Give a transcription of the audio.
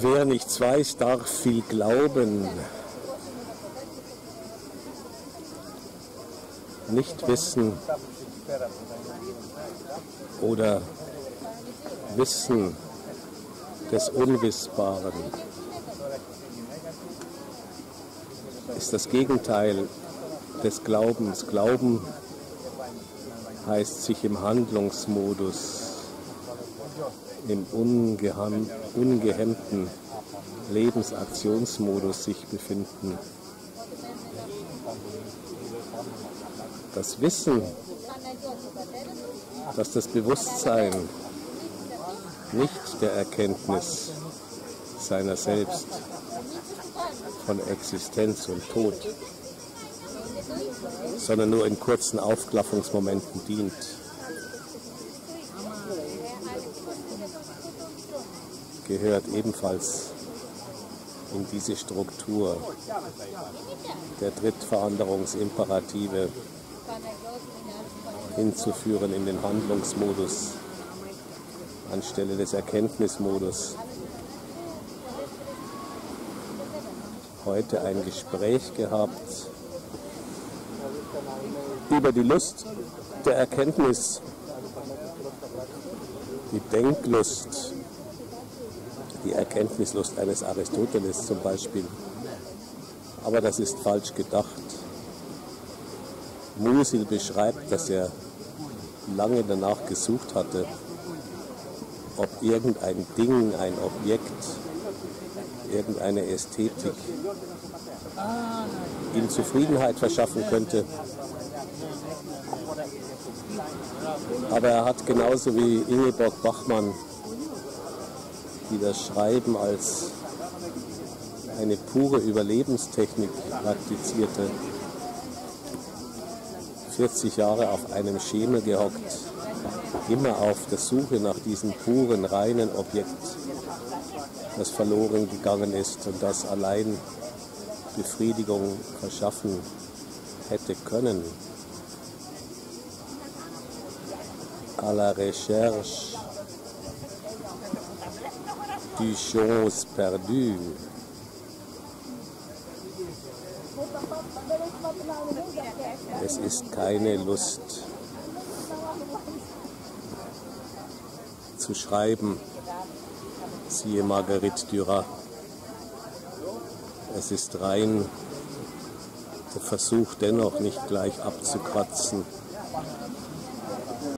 Wer nichts weiß, darf viel glauben. Nicht wissen oder Wissen des Unwissbaren ist das Gegenteil des Glaubens. Glauben heißt sich im Handlungsmodus, im ungehemmten Lebensaktionsmodus sich befinden. Das Wissen, dass das Bewusstsein nicht der Erkenntnis seiner selbst von Existenz und Tod, sondern nur in kurzen Aufklaffungsmomenten dient. Gehört ebenfalls in diese Struktur der Drittveranderungsimperative hinzuführen in den Handlungsmodus anstelle des Erkenntnismodus. Heute ein Gespräch gehabt über die Lust der Erkenntnis, die Denklust, die Erkenntnislust eines Aristoteles zum Beispiel. Aber das ist falsch gedacht. Musil beschreibt, dass er lange danach gesucht hatte, ob irgendein Ding, ein Objekt, irgendeine Ästhetik ihm Zufriedenheit verschaffen könnte. Aber er hat genauso wie Ingeborg Bachmann, die das Schreiben als eine pure Überlebenstechnik praktizierte, 40 Jahre auf einem Schemel gehockt, immer auf der Suche nach diesem puren, reinen Objekt, das verloren gegangen ist und das allein Befriedigung verschaffen hätte können. À la recherche du chose perdue. Es ist keine Lust zu schreiben, siehe Marguerite Duras. Es ist rein der Versuch dennoch nicht gleich abzukratzen